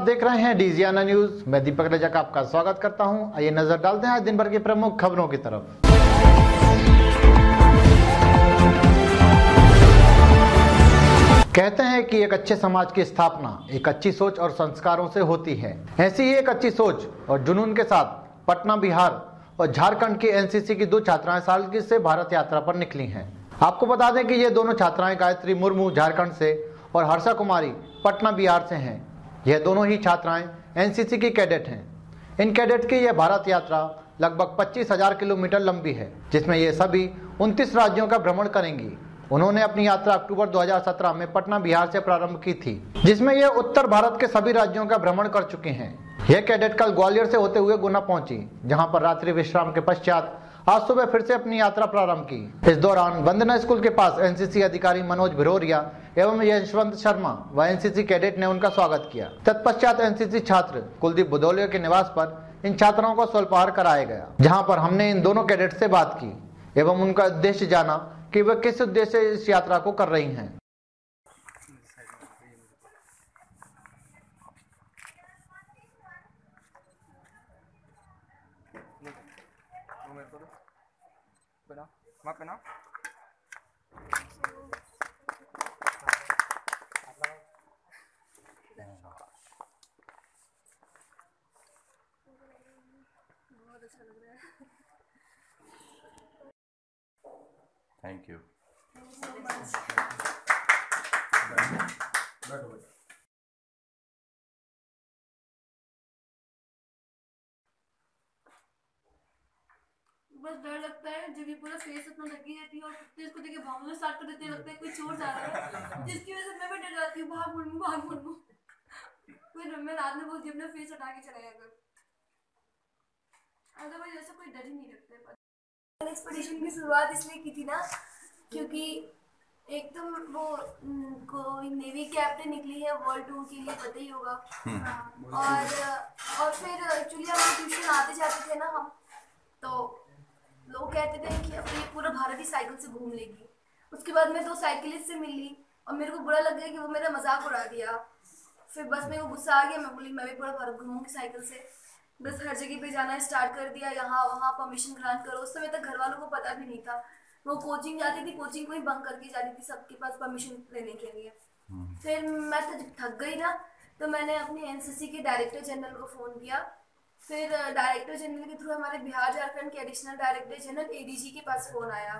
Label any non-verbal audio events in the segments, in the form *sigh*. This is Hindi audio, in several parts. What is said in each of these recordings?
आप देख रहे हैं डीजियाना न्यूज़। मैं दीपक रजक आपका स्वागत करता हूँ। आइए नज़र डालते हैं आज दिन भर की प्रमुख खबरों की तरफ़। कहते हैं कि एक अच्छे समाज की स्थापना एक अच्छी सोच और संस्कारों से होती है। ऐसी ही एक अच्छी सोच और जुनून के साथ पटना, बिहार और झारखंड की एनसीसी की दो छात्राएँ सालगिरह से भारत यात्रा पर निकली हैं। आपको बता दें कि ये दोनों छात्राएँ गायत्री मुर्मू झारखंड से और हर्षा कुमारी पटना, बिहार से हैं। यह दोनों ही छात्राएँ एनसीसी की कैडेट हैं। इन कैडेट की यह भारत यात्रा लगभग पच्चीस हज़ार किलोमीटर लंबी है, जिसमें ये सभी 29 राज्यों का भ्रमण करेंगी। उन्होंने अपनी यात्रा अक्टूबर 2017 में पटना, बिहार से प्रारंभ की थी, जिसमें ये उत्तर भारत के सभी राज्यों का भ्रमण कर चुके हैं। यह कैडेट कल ग्वालियर से होते हुए गुना पहुँची, जहाँ पर रात्रि विश्राम के पश्चात आज सुबह फिर से अपनी यात्रा प्रारंभ की। इस दौरान वंदना स्कूल के पास एनसीसी अधिकारी मनोज भिरोरिया एवं यशवंत शर्मा व एनसीसी कैडेट ने उनका स्वागत किया। तत्पश्चात एनसीसी छात्र कुलदीप बुदौलिया के निवास पर इन छात्राओं को स्वल्पहार कराया गया, जहाँ पर हमने इन दोनों कैडेट से बात की एवं उनका उद्देश्य जाना कि वह किस उद्देश्य इस यात्रा को कर रही हैं। Na? Thank you. Thank you so much. बस डर लगता है जब ये पूरा फेस इतना ढकी रहती है और कुत्ते इसको देखे भागना स्टार्ट कर देते हैं लगता है कोई चोर जा रहा है। जिसकी वजह से मैं भी डर जाती हूँ भाग मुड़ भाग मुड़ फिर मैं रात में बोलती अपना फेस हटा के चलाया कर अदरवाइज़ ऐसा कोई डर ही नहीं लगता है। एक्सपेडिशन की शुरुआत इसलिए की थी ना क्योंकि एक तो वो हम्म, कोई नेवी कैप्टन निकली है वर्ल्ड टूर के लिए पता ही होगा। और और फिर एक्चुअली हम ट्यूशन आते जाते थे ना हम तो लोग कहते थे कि अब ये पूरा भारत ही साइकिल से घूम लेगी। उसके बाद मैं दो साइकिलिस्ट से मिली और मेरे को बुरा लग गया कि वो मेरा मज़ाक उड़ा दिया। फिर बस मेरे को गुस्सा आ गया मैं बोली मैं भी पूरा भारत घूमूँगी साइकिल से। बस हर जगह पे जाना स्टार्ट कर दिया यहाँ वहाँ परमिशन ग्रांट करो। उस समय तक घर वालों को पता भी नहीं था। वो कोचिंग जाती थी कोचिंग को ही बंक करके जाती थी सबके पास परमिशन लेने के लिए। फिर मैं तो जब थक गई ना तो मैंने अपने एनसीसी के डायरेक्टर जनरल को फ़ोन किया। फिर डायरेक्टर जनरल के थ्रू हमारे बिहार झारखंड के एडिशनल डायरेक्टर जनरल एडीजी के पास फ़ोन आया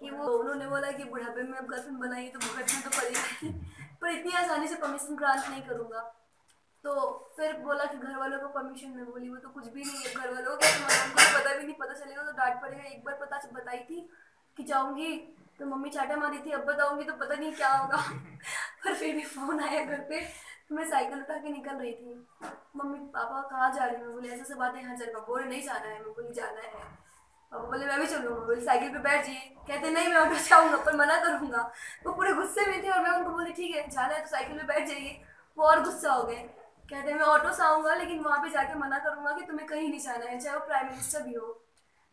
कि वो उन्होंने बोला कि बुढ़ापे में अब गर्लफ्रेंड बनाई तो भुगतना तो पड़ेगा पर इतनी आसानी से परमिशन ग्रांट नहीं करूँगा। तो फिर बोला कि घर वालों को परमिशन मैं बोली, वो तो कुछ भी नहीं है, घर वालों को उनको तो पता भी नहीं, पता चलेगा तो डांट पड़ेगा। एक बार पता बताई थी कि जाऊँगी तो मम्मी चाटा मारी थी, अब बताऊँगी तो पता नहीं क्या होगा। *laughs* पर फिर भी फ़ोन आया घर पे मैं साइकिल उठा के निकल रही थी। मम्मी, पापा कहाँ जा रही हो? बोली, ऐसे से बात यहाँ चल पापा बोले, नहीं जाना है मैं बोली जाना है। पापा बोले, मैं भी चलूँगा। बोली, साइकिल पे बैठ जाइए। कहते, नहीं, मैं ऑटो से आऊँगा पर मना करूँगा। वो पूरे गुस्से में थे और मैं उनको बोली, ठीक है, जाना है तो साइकिल पे बैठ जाइए। वो और गुस्सा हो गए। कहते, मैं ऑटो से आऊँगा, लेकिन वहाँ पे जाके मना करूँगा कि तुम्हें कहीं नहीं जाना है, चाहे वो प्राइम मिनिस्टर भी हो।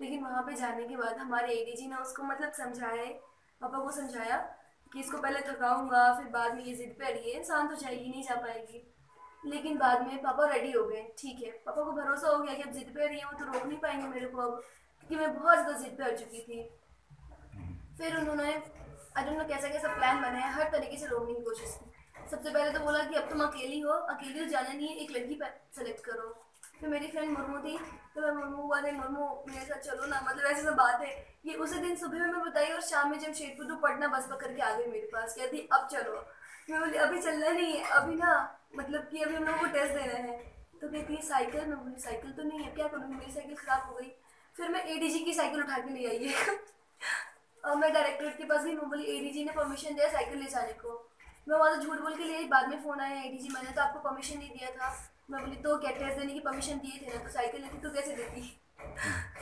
लेकिन वहाँ पे जाने के बाद हमारे एडीजी ने उसको मतलब समझाया, पापा को समझाया कि इसको पहले थकाऊँगा, फिर बाद में ये जिद पे अड़ी है शांत हो जाएगी, नहीं जा पाएगी। लेकिन बाद में पापा रेडी हो गए, ठीक है। पापा को भरोसा हो गया कि अब जिद पे रही है, वो तो रोक नहीं पाएँगे मेरे को अब, क्योंकि मैं बहुत ज़्यादा जिद पे अड़ चुकी थी। फिर उन्होंने डोंट नो कैसा कैसा प्लान बनाया, हर तरीके से रोकने की कोशिश की। सबसे पहले तो बोला कि अब तुम अकेली हो, अकेली तो जाना नहीं है, एक लड़की सेलेक्ट करो। फिर मेरी फ्रेंड मुर्मू थी तो मैं मुर्मू वाले मुर्मू, मेरे साथ चलो ना मतलब ऐसे सब बात। है ये उसी दिन सुबह में मैं बताई और शाम में जब शेरपुर टू पटना बस पकड़ के आ गई मेरे पास, कहती, अब चलो। मैं बोली, अभी चलना नहीं है, अभी ना मतलब कि अभी हम लोग को टेस्ट देना है। तो कहती है साइकिल? मैं बोली, साइकिल तो नहीं है क्या करूँगी मेरी साइकिल ख़राब हो गई। फिर मैं एडीजी की साइकिल उठा के ले आई। है *laughs* और मैं डायरेक्टरेट के पास गई, मैं बोली एडीजी ने परमिशन दिया साइकिल ले जाने को। मैं वहाँ से झूठ बोल के लिए बाद में फ़ोन आया एडीजी मैंने तो आपको परमिशन नहीं दिया था। मैं बोली तो क्या टेस्ट देने की परमिशन दिए थे ना तो साइकिल लेती तो कैसे देती?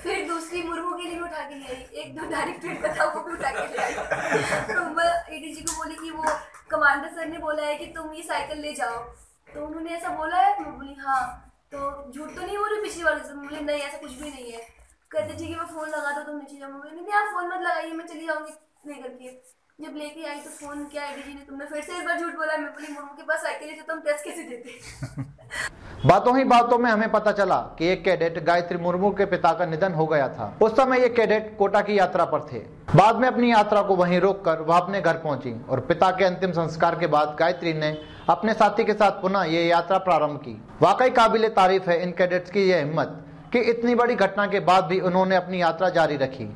फिर दूसरी मुर्मू के लिए उठा के ले एक दो डायरेक्टरेट का था वो भी उठा के ले आई। तो मैं एडीजी को बोली कि वो कमांडर सर ने बोला है कि तुम ये साइकिल ले जाओ। तो उन्होंने ऐसा बोला है, मैं बोली हाँ। तो झूठ तो नहीं बोल रही पिछली वाले से मैं बोली, नहीं, ऐसा कुछ भी नहीं है। कहते, ठीक है, मैं फ़ोन लगा दो, तुम नीचे जाओ। बोली, नहीं, आप फ़ोन मत लगाइए, मैं चली जाऊँगी। नहीं करके। जब लेके आई तो फ़ोन किया एडीजी ने, तुमने फिर से इस बार झूठ बोला, मैं बोली मुर्मू के पास साइकिल तो तुम टेस्ट कैसे देते? *laughs* बातों ही बातों में हमें पता चला कि एक कैडेट गायत्री मुर्मू के पिता का निधन हो गया था। उस समय ये कैडेट कोटा की यात्रा पर थे। बाद में अपनी यात्रा को वहीं रोककर वह अपने घर पहुँची और पिता के अंतिम संस्कार के बाद गायत्री ने अपने साथी के साथ पुनः ये यात्रा प्रारंभ की। वाकई काबिल तारीफ़ है इन कैडेट्स की यह हिम्मत कि इतनी बड़ी घटना के बाद भी उन्होंने अपनी यात्रा जारी रखी।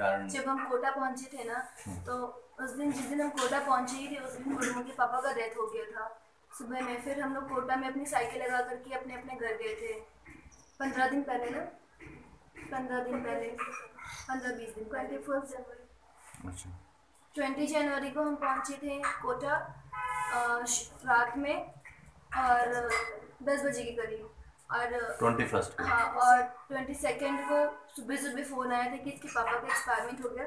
कारण। जब हम कोटा पहुँचे थे ना तो उस दिन जिस दिन हम कोटा पहुँचे ही थे उस दिन मुर्मू के पापा का डेथ हो गया था। सुबह में फिर हम लोग कोटा में अपनी साइकिल लगा करके अपने अपने घर गए थे। पंद्रह दिन पहले ना? पंद्रह दिन पहले। पंद्रह बीस दिन ट्वेंटी फ़र्स्ट जनवरी अच्छा। ट्वेंटी जनवरी को हम पहुँचे थे कोटा रात में और दस बजे के करीब। और ट्वेंटी फ़र्स्ट हाँ और ट्वेंटी सेकेंड को सुबह सुबह फ़ोन आया था कि इसके पापा का एक्सपायरमेंट हो गया।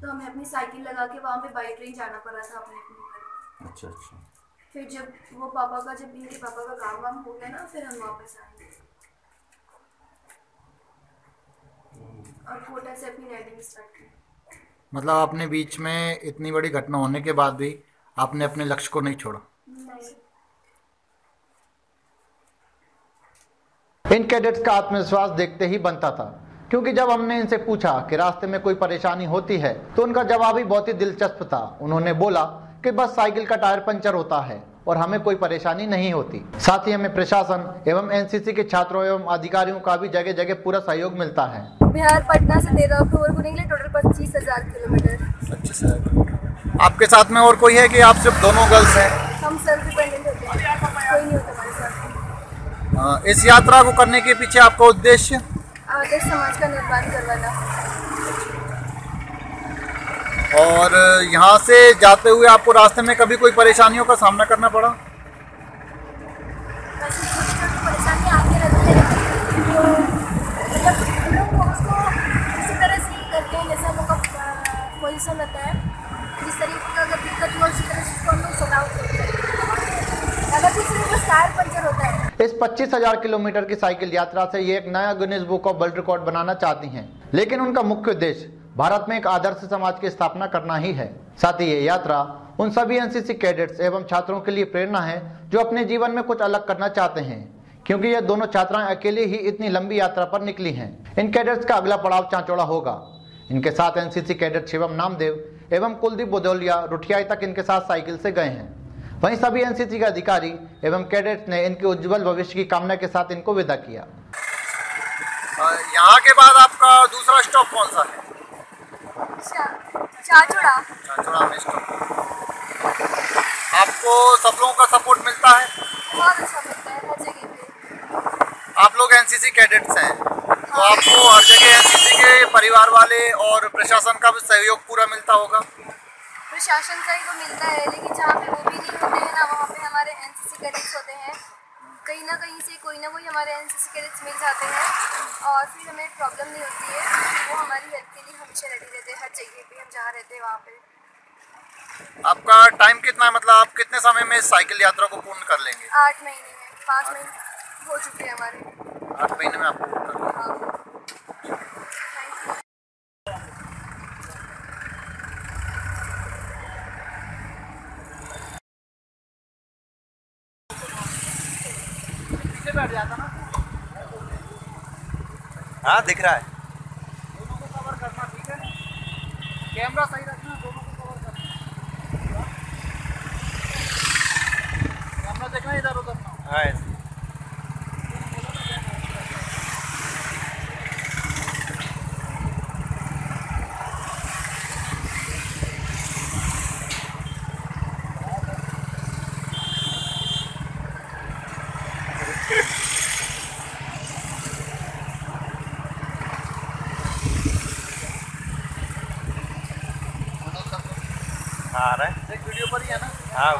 तो हमें अपनी साइकिल लगा के वहाँ पे बाई ट्रेन जाना पड़ा था अपने अपने अच्छा अच्छा। फिर जब वो पापा का जब इनके पापा का काम वाम हो गया ना फिर हम वापस आए। और कोटा से अपनी राइडिंग स्टार्ट की मतलब अपने बीच में इतनी बड़ी घटना होने के बाद भी आपने अपने लक्ष्य को नहीं छोड़ा? नहीं। इन कैडेट्स का आत्मविश्वास देखते ही बनता था। क्योंकि जब हमने इनसे पूछा कि रास्ते में कोई परेशानी होती है तो उनका जवाब ही बहुत ही दिलचस्प था। उन्होंने बोला कि बस साइकिल का टायर पंचर होता है और हमें कोई परेशानी नहीं होती। साथ ही हमें प्रशासन एवं एनसीसी के छात्रों एवं अधिकारियों का भी जगह जगह पूरा सहयोग मिलता है। बिहार पटना से तेरह अक्टूबर को निकले टोटल पच्चीस हज़ार किलोमीटर। अच्छा आपके साथ में और कोई है कि आप सिर्फ़ दोनों गर्ल्स हैं? हम सेल्फ डिपेंडेंट होते हैं। कोई नहीं होता हमारे साथ। इस यात्रा को करने के पीछे आपका उद्देश्य? आदर्श समाज का निर्माण करवाना। और यहाँ से जाते हुए आपको रास्ते में कभी कोई परेशानियों का सामना करना पड़ा? है मतलब हम लोग उसको इसी तरह से ही करते हैं जैसे पोजिशन रहता है तरीके का अगर दिक्कत हुआ उसी तरह से उसको हम लोग आउट करते हैं। अगर किसी में बस टायर पंचर होता है इस 25,000 किलोमीटर की साइकिल यात्रा से ये एक नया Guinness book of world record बनाना चाहती हैं। लेकिन उनका मुख्य उद्देश्य भारत में एक आदर्श समाज की स्थापना करना ही है। साथ ही ये यात्रा उन सभी एनसीसी कैडेट्स एवं छात्रों के लिए प्रेरणा है जो अपने जीवन में कुछ अलग करना चाहते हैं। क्योंकि ये दोनों छात्राएँ अकेले ही इतनी लंबी यात्रा पर निकली हैं। इन कैडेट्स का अगला पड़ाव चांचौड़ा होगा। इनके साथ एनसीसी कैडेट शिवम नामदेव एवं कुलदीप बुदौलिया रुठियाई तक इनके साथ साइकिल से गए हैं। वहीं सभी एनसीसी के अधिकारी एवं कैडेट्स ने इनके उज्जवल भविष्य की कामना के साथ इनको विदा किया। यहाँ के बाद आपका दूसरा स्टॉप कौन सा है? चाचोड़ा चाचौड़ा में स्टॉप आपको सब लोगों का सपोर्ट मिलता है? बहुत अच्छा लगता है हर जगह पे। आप लोग एनसीसी कैडेट्स हैं तो आपको हर जगह एनसीसी के परिवार वाले और प्रशासन का भी सहयोग पूरा मिलता होगा? प्रशासन का ही तो मिलता है लेकिन जहाँ पे वो भी नहीं होते हैं ना वहाँ पे हमारे एनसीसी कैडेट्स होते हैं। कहीं ना कहीं से कोई ना कोई हमारे एनसीसी कैडेट्स मिल जाते हैं और फिर हमें प्रॉब्लम नहीं होती है। वो हमारी हेल्प के लिए हमेशा रेडी रहते हैं हर जगह पे हम जहाँ रहते हैं वहाँ पे। आपका टाइम कितना है? मतलब आप कितने समय में साइकिल यात्रा को पूर्ण कर लेंगे? आठ महीने में पाँच महीने हो चुके हैं हमारे। आठ महीने में आप पूर्ण कर हाँ। हाँ दिख रहा है। दोनों को कवर करना ठीक है? कैमरा सही रखना दोनों को कवर करना। कैमरा देखना इधर उधर ना। हो। हाँ हाँ आ रहा है। एक वीडियो पर ही है ना? हाँ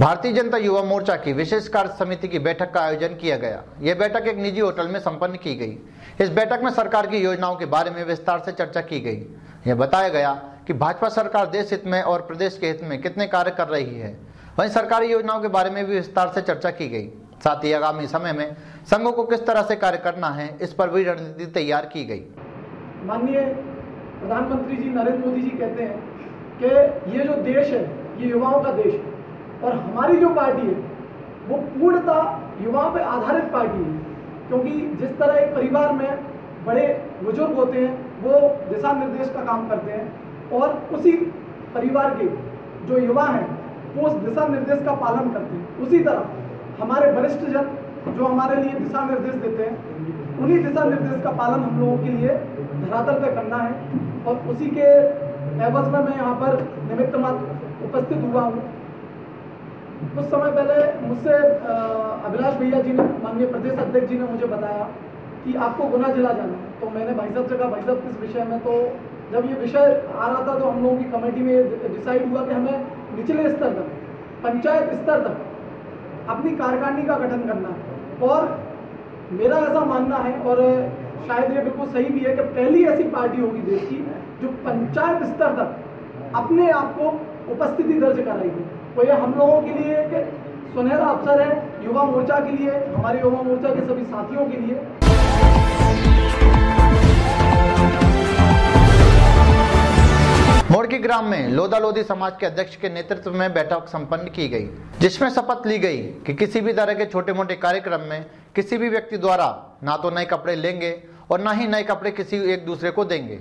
भारतीय जनता युवा मोर्चा की विशेष कार्य समिति की बैठक का आयोजन किया गया। यह बैठक एक निजी होटल में संपन्न की गई। इस बैठक में सरकार की योजनाओं के बारे में विस्तार से चर्चा की गई। यह बताया गया कि भाजपा सरकार देश हित में और प्रदेश के हित में कितने कार्य कर रही है। वहीं सरकारी योजनाओं के बारे में भी विस्तार से चर्चा की गई। साथ ही आगामी समय में संघों को किस तरह से कार्य करना है, इस पर भी रणनीति तैयार की गई। माननीय प्रधानमंत्री जी नरेंद्र मोदी जी कहते हैं कि ये जो देश है, ये युवाओं का देश है और हमारी जो पार्टी है, वो पूर्णतः युवाओं पर आधारित पार्टी है। क्योंकि जिस तरह एक परिवार में बड़े बुज़ुर्ग होते हैं, वो दिशा निर्देश का काम करते हैं और उसी परिवार के जो युवा हैं, वो उस दिशा निर्देश का पालन करते हैं। उसी तरह हमारे वरिष्ठ जन जो हमारे लिए दिशा निर्देश देते हैं, उन्हीं दिशा निर्देश का पालन हम लोगों के लिए धरातल पे करना है और उसी के एवज में मैं यहाँ पर निमित्त मात्र उपस्थित हुआ हूँ। कुछ समय पहले मुझसे अभिलाष भैया जी ने, माननीय प्रदेश अध्यक्ष जी ने मुझे बताया कि आपको गुना जिला जाना है। तो मैंने भाई साहब से कहा, भाई साहब किस विषय में तो जब ये विषय आ रहा था तो हम लोगों की कमेटी में डिसाइड हुआ कि हमें निचले स्तर तक, पंचायत स्तर तक अपनी कार्यकारिणी का गठन करना। और मेरा ऐसा मानना है, और शायद ये बिल्कुल सही भी है कि पहली ऐसी पार्टी होगी देश की, जो पंचायत स्तर तक अपने आप को उपस्थिति दर्ज कराएगी। तो ये हम लोगों के लिए एक सुनहरा अवसर है, युवा मोर्चा के लिए, हमारे युवा मोर्चा के सभी साथियों के लिए। ग्राम में लोदा लोधी समाज के अध्यक्ष के नेतृत्व में बैठक संपन्न की गई, जिसमें शपथ ली गई कि किसी भी तरह के छोटे मोटे कार्यक्रम में किसी भी व्यक्ति द्वारा ना तो नए कपड़े लेंगे और ना ही नए कपड़े किसी एक दूसरे को देंगे,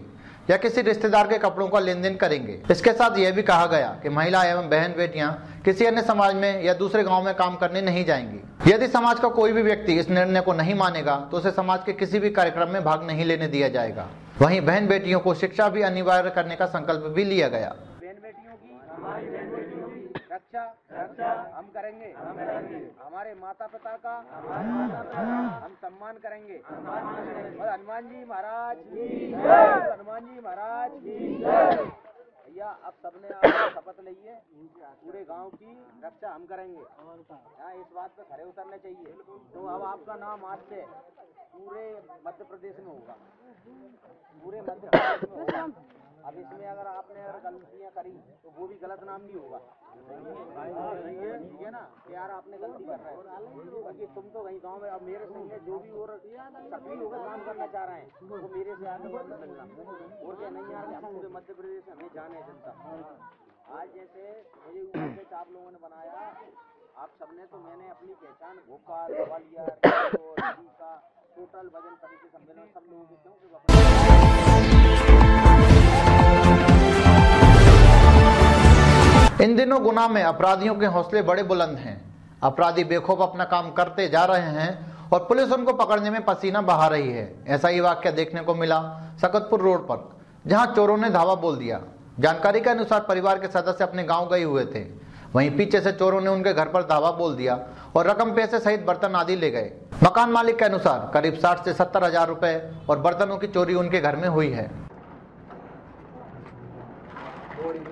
या किसी रिश्तेदार के कपड़ों का लेन देन करेंगे। इसके साथ यह भी कहा गया कि महिला एवं बहन बेटियाँ किसी अन्य समाज में या दूसरे गाँव में काम करने नहीं जाएँगी। यदि समाज का कोई भी व्यक्ति इस निर्णय को नहीं मानेगा तो उसे समाज के किसी भी कार्यक्रम में भाग नहीं लेने दिया जाएगा। वहीं बहन बेटियों को शिक्षा भी अनिवार्य करने का संकल्प भी लिया गया। बहन बेटियों की रक्षा हम करेंगे हम करेंगे। हमारे माता पिता का हम सम्मान करेंगे। और हनुमान जी महाराज हनुमान जी महाराज भैया अब सबने शपथ ली है। पूरे गाँव की रक्षा हम करेंगे। यहाँ इस बात पे खड़े उतरने चाहिए। तो अब आपका नाम आज से पूरे मध्य प्रदेश में होगा। पूरे मध्य प्रदेश में होगा। अब इसमें अगर आपने अगर गलतियाँ करी तो वो भी गलत नाम नहीं होगा। ठीक है ना यार आपने गलती कर रहे हो। तुम तो कहीं गाँव में, अब मेरे संग जो भी और सक्रिय होकर काम करना चाह रहे हैं। वो मेरे से आगे बढ़ मिलना और क्या नहीं यार पूरे मध्य प्रदेश हमें जाने जनता। आज जैसे मेरे ऊपर से आप लोगों ने बनाया, आप सबने तो मैंने अपनी पहचान भोपाल ग्वालियर का टोटल वज़न परिचय सम्मेलन सब लोगों के क्योंकि इन दिनों गुना में अपराधियों के हौसले बड़े बुलंद हैं। अपराधी बेखौफ अपना काम करते जा रहे हैं और पुलिस उनको पकड़ने में पसीना बहा रही है। ऐसा ही वाक्य देखने को मिला सकतपुर रोड पर, जहाँ चोरों ने धावा बोल दिया। जानकारी के अनुसार परिवार के सदस्य अपने गाँव गए हुए थे। वहीं पीछे से चोरों ने उनके घर पर धावा बोल दिया और रकम, पैसे सहित बर्तन आदि ले गए। मकान मालिक के अनुसार करीब साठ से सत्तर हज़ार रुपए और बर्तनों की चोरी उनके घर में हुई है।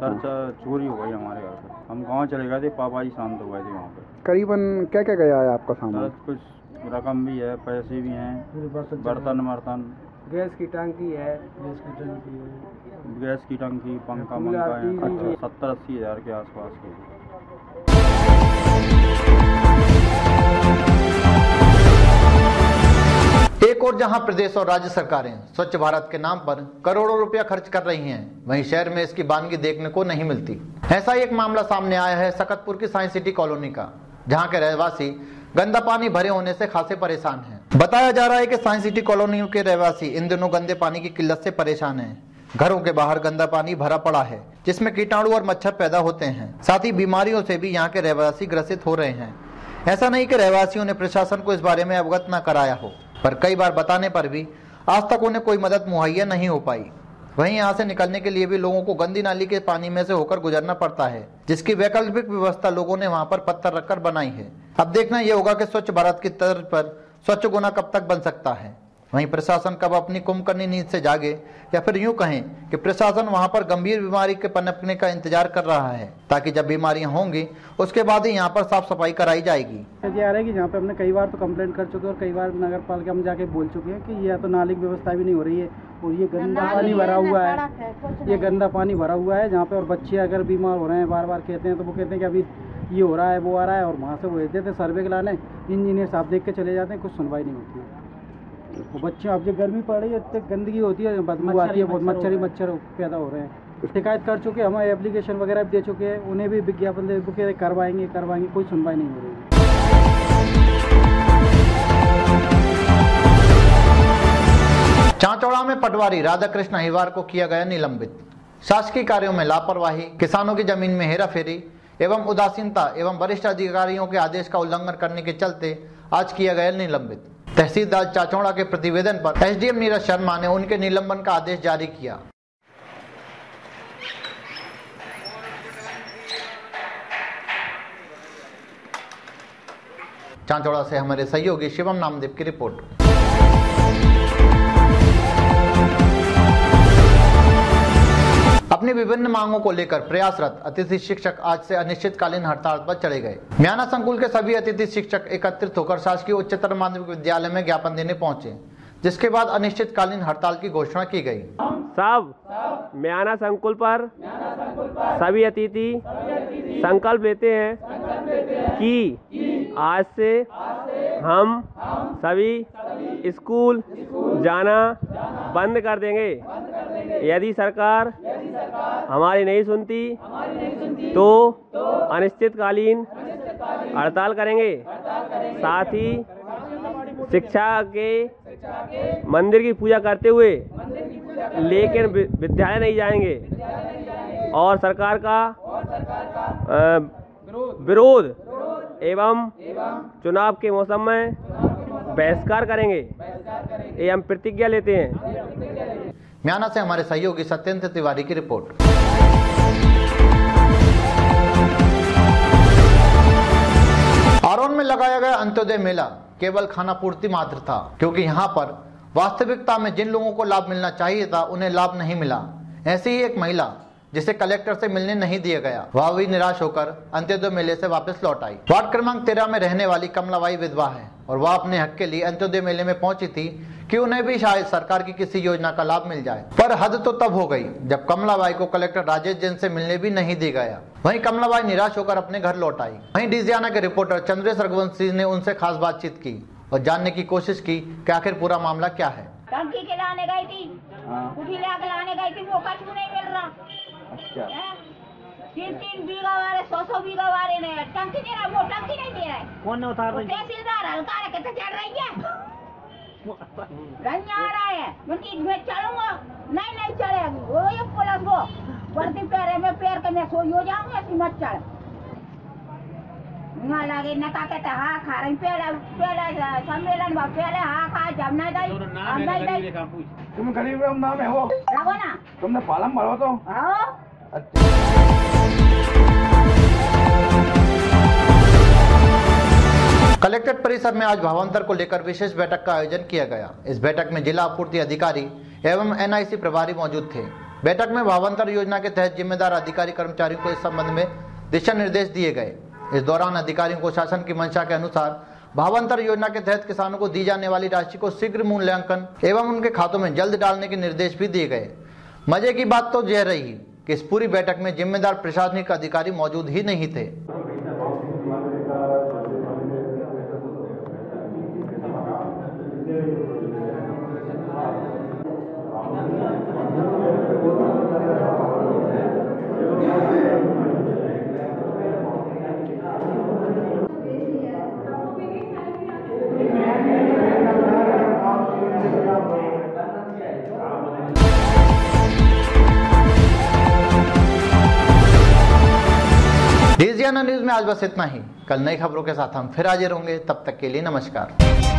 च- चोरी हो गई हमारे घर पर हम गाँव चले गए थे? पापा जी शांत हो गए थे वहाँ पर करीबन क्या क्या गया है आपका सर सामान कुछ रकम भी है पैसे भी हैं बर्तन बर्तन गैस की टंकी है गैस की टंकी है। गैस की टंकी पंखा पंखा मंखा है। टीवी। सत्तर अस्सी हज़ार के आसपास के। एक और जहाँ प्रदेश और राज्य सरकारें स्वच्छ भारत के नाम पर करोड़ों रुपया खर्च कर रही हैं, वहीं शहर में इसकी बानगी देखने को नहीं मिलती। ऐसा एक मामला सामने आया है सकतपुर की साइंस सिटी कॉलोनी का, जहाँ के रहवासी गंदा पानी भरे होने से खासे परेशान हैं। बताया जा रहा है कि साइंस सिटी कॉलोनी के रहवासी इन दिनों गंदे पानी की किल्लत से परेशान हैं। घरों के बाहर गंदा पानी भरा पड़ा है, जिसमें कीटाणु और मच्छर पैदा होते हैं। साथ ही बीमारियों से भी यहाँ के रहवासी ग्रसित हो रहे हैं। ऐसा नहीं कि रहवासियों ने प्रशासन को इस बारे में अवगत न कराया हो। पर कई बार बताने पर भी आज तक उन्हें कोई मदद मुहैया नहीं हो पाई। वहीं यहाँ से निकलने के लिए भी लोगों को गंदी नाली के पानी में से होकर गुजरना पड़ता है, जिसकी वैकल्पिक व्यवस्था लोगों ने वहाँ पर पत्थर रखकर बनाई है। अब देखना यह होगा कि स्वच्छ भारत की तर्ज पर स्वच्छ गुना कब तक बन सकता है। वहीं प्रशासन कब अपनी कुंभकर्णी नींद से जागे? या फिर यूँ कहें कि प्रशासन वहाँ पर गंभीर बीमारी के पनपने का इंतज़ार कर रहा है ताकि जब बीमारियाँ होंगी उसके बाद ही यहाँ पर साफ़ सफ़ाई कराई जाएगी। ये आ रहा है कि जहाँ पे हमने कई बार तो कंप्लेंट कर चुके हैं और कई बार नगर पालिका में जाके बोल चुके हैं कि यह तो नाली की व्यवस्था भी नहीं हो रही है और ये गंदा पानी भरा हुआ है। ये गंदा पानी भरा हुआ है जहाँ पे और बच्चे अगर बीमार हो रहे हैं बार बार कहते हैं तो वो कहते हैं कि अभी ये हो रहा है वो आ रहा है और वहाँ से वो भेज देते हैं सर्वे के लाने इंजीनियर साहब देख के चले जाते हैं कुछ सुनवाई नहीं होती है। वो बच्चे अब जो गर्मी पड़ रही है इतनी गंदगी होती है बदबू आती है बहुत मच्छर ही मच्छर पैदा हो रहे हैं। शिकायत कर चुके हैं हम एप्लीकेशन वगैरह भी दे चुके हैं उन्हें भी विज्ञापन दे चुके करवाएँगे करवाएँगे कोई सुनवाई नहीं हो रही है। चांचौड़ा में पटवारी राधाकृष्ण अहिवार को किया गया निलंबित। शासकीय कार्यों में लापरवाही किसानों की ज़मीन में हेराफेरी एवं उदासीनता एवं वरिष्ठ अधिकारियों के आदेश का उल्लंघन करने के चलते आज किया गया निलंबित। तहसीलदार चाचौड़ा के प्रतिवेदन पर एसडीएम नीरज शर्मा ने उनके निलंबन का आदेश जारी किया। चाचौड़ा से हमारे सहयोगी शिवम नामदेव की रिपोर्ट। अपनी विभिन्न मांगों को लेकर प्रयासरत अतिथि शिक्षक आज से अनिश्चितकालीन हड़ताल पर चले गए। म्याना संकुल के सभी अतिथि शिक्षक एकत्रित होकर शासकीय उच्चतर माध्यमिक विद्यालय में ज्ञापन देने पहुँचे। जिसके बाद अनिश्चितकालीन हड़ताल की घोषणा की गई। सब म्याना संकुल पर सभी अतिथि संकल्प लेते हैं कि आज से हम सभी स्कूल जाना बंद कर देंगे। यदि सरकार हमारी नहीं सुनती तो अनिश्चितकालीन हड़ताल करेंगे। साथ ही शिक्षा के मंदिर की पूजा करते हुए लेकिन विद्यालय नहीं जाएँगे। और सरकार का विरोध एवं चुनाव के मौसम में बहिष्कार करेंगे। ये हम प्रतिज्ञा लेते हैं। म्याना से हमारे सहयोगी सत्येंद्र तिवारी की रिपोर्ट। आरोन में लगाया गया अंत्योदय मेला। केवल खाना पूर्ति मात्र था, क्योंकि यहाँ पर वास्तविकता में जिन लोगों को लाभ मिलना चाहिए था, उन्हें लाभ नहीं मिला। ऐसी ही एक महिला, जिसे कलेक्टर से मिलने नहीं दिया गया, वह भी निराश होकर अंत्योदय मेले से वापस लौट आई। वार्ड क्रमांक तेरह में रहने वाली कमलाबाई विधवा है, और वह अपने हक के लिए अंत्योदय मेले में पहुँची थी कि उन्हें भी शायद सरकार की किसी योजना का लाभ मिल जाए। पर हद तो तब हो गई जब कमलाबाई को कलेक्टर राजेश जैन से मिलने भी नहीं दी गया। वहीं कमलाबाई निराश होकर अपने घर लौट आई। वहीं डीजियाना के रिपोर्टर चंद्रेश रघुवंशी ने उनसे खास बातचीत की और जानने की कोशिश की कि आखिर पूरा मामला क्या है। टंकी के लाने गई थी। कुठी लाके लाने गई थी वो कछु नहीं मिल रहा? अच्छा। तीन तीन बीघा वाले सौ सौ बीघा वाले ने टंकी दे रहा वो टंकी नहीं दे रहा है। कौन उतार वो तहसीलदार हल्का रखे तो चढ़ रही है। आ रहा है उनकी मैं चढ़ूँगा। नहीं नहीं चढ़ेगी। वो ये पुलिस वो। वर्दी पैर में पैर के मैं सोई हो जाऊँगी ऐसी मत चढ़। यहाँ लगे नका कहते हाँ खा रही पहले पहले सम्मेलन पहले हाँ खा जब नहीं दई अब नहीं दई। तुम गरीब नाम है वो। रखो ना तुमने पालम भरो तो। आओ कलेक्ट्रेट परिसर में आज भावांतर को लेकर विशेष बैठक का आयोजन किया गया। इस बैठक में जिला आपूर्ति अधिकारी एवं एनआईसी प्रभारी मौजूद थे। बैठक में भावांतर योजना के तहत जिम्मेदार अधिकारी कर्मचारियों को इस संबंध में दिशा निर्देश दिए गए। इस दौरान अधिकारियों को शासन की मंशा के अनुसार भावांतर योजना के तहत किसानों को दी जाने वाली राशि को शीघ्र मूल्यांकन एवं उनके खातों में जल्द डालने के निर्देश भी दिए गए। मज़े की बात तो यह रही कि इस पूरी बैठक में जिम्मेदार प्रशासनिक अधिकारी मौजूद ही नहीं थे। में आज बस इतना ही। कल नई खबरों के साथ हम फिर हाजिर होंगे। तब तक के लिए नमस्कार।